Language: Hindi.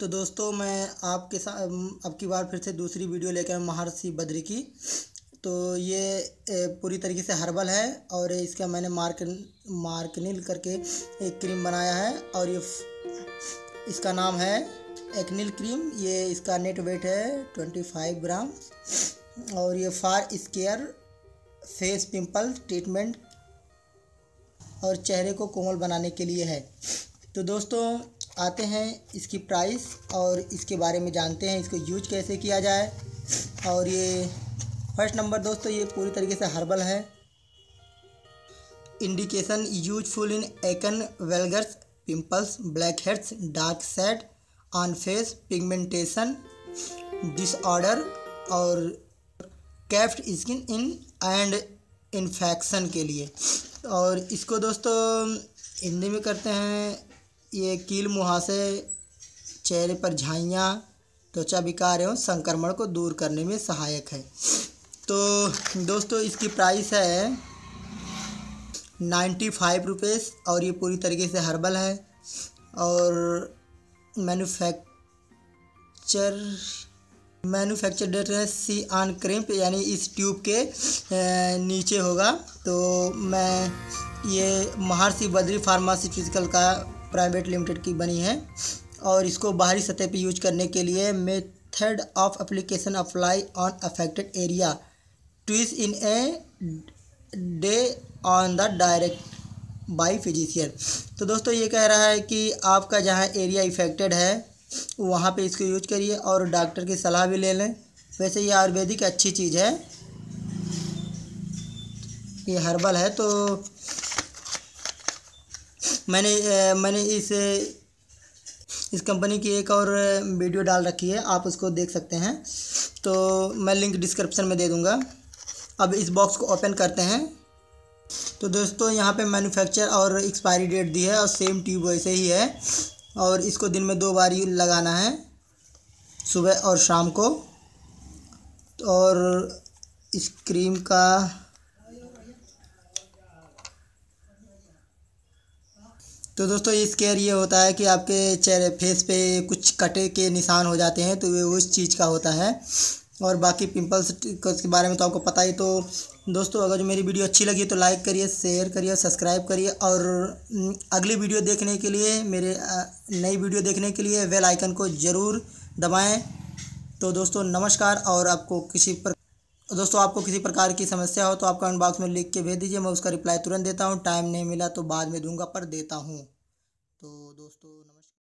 तो दोस्तों मैं आपके साथ अब की बार फिर से दूसरी वीडियो लेकर महर्षि बद्री की तो ये पूरी तरीके से हर्बल है और इसका मैंने मार्क मार्कनिल करके एक क्रीम बनाया है और ये इसका नाम है एक्निल क्रीम। ये इसका नेट वेट है ट्वेंटी फाइव ग्राम। और ये for scar face pimple treatment और चेहरे को कोमल बनाने के लिए है। तो दोस्तों आते हैं इसकी प्राइस और इसके बारे में जानते हैं इसको यूज़ कैसे किया जाए। और ये फ़र्स्ट नंबर दोस्तों, ये पूरी तरीके से हर्बल है। Indication useful in acne, vulgaris, pimples, black heads, dark set on face, pigmentation, disorder और कैफ्ट स्किन इन एंड इन्फेक्शन के लिए। और इसको दोस्तों, हिंदी में करते हैं ये कील मुहासे चेहरे पर झाइयाँ, त्वचा विकार एवं संक्रमण को दूर करने में सहायक है। तो दोस्तों, इसकी प्राइस है नाइन्टी फाइव रुपीज़ और ये पूरी तरीके से हर्बल है और मैन्युफैक्चर मैन्युफैक्चर डेट है सी आन क्रिम्प, यानी इस ट्यूब के नीचे होगा। तो मैं ये महर्षि बद्री फार्मास्यूटिकल का प्राइवेट लिमिटेड की बनी है और इसको बाहरी सतह पर यूज़ करने के लिए method of application apply on affected area. Twice in a day on the direct by physician. तो दोस्तों, ये कह रहा है कि आपका जहाँ एरिया इफेक्टेड है, वहाँ पे इसको यूज़ करिए और डॉक्टर की सलाह भी ले लें। वैसे ये आयुर्वेदिक अच्छी चीज़ है। ये हर्बल है तो मैंने मैंने इस इस कंपनी की एक और वीडियो डाल रखी है, आप उसको देख सकते हैं। तो मैं लिंक डिस्क्रिप्शन में दे दूँगा। अब इस बॉक्स को ओपन करते हैं। तो दोस्तों, यहाँ पे मैन्युफैक्चर और एक्सपायरी डेट दी है, और सेम ट्यूब वैसे ही है। और इसको दिन में दो बार ही लगाना है, सुबह और शाम को। और इस क्रीम का तो दोस्तों इस केयर ये होता है कि आपके चेहरे फेस पे कुछ कटे के निशान हो जाते हैं तो ये उस चीज़ का होता है। और बाकी पिंपल्स के बारे में तो आपको पता ही तो दोस्तों, अगर जो मेरी वीडियो अच्छी लगी तो लाइक करिए शेयर करिए सब्सक्राइब करिए, और अगली वीडियो देखने के लिए, मेरे नई वीडियो देखने के लिए वेल आइकन को ज़रूर दबाएँ। तो दोस्तों, नमस्कार, और आपको किसी पर, दोस्तों, आपको किसी प्रकार की समस्या हो तो आप कमेंट बॉक्स में लिख के भेज दीजिए, मैं उसका रिप्लाई तुरंत देता हूँ। टाइम नहीं मिला तो बाद में दूँगा, पर देता हूँ। तो दोस्तों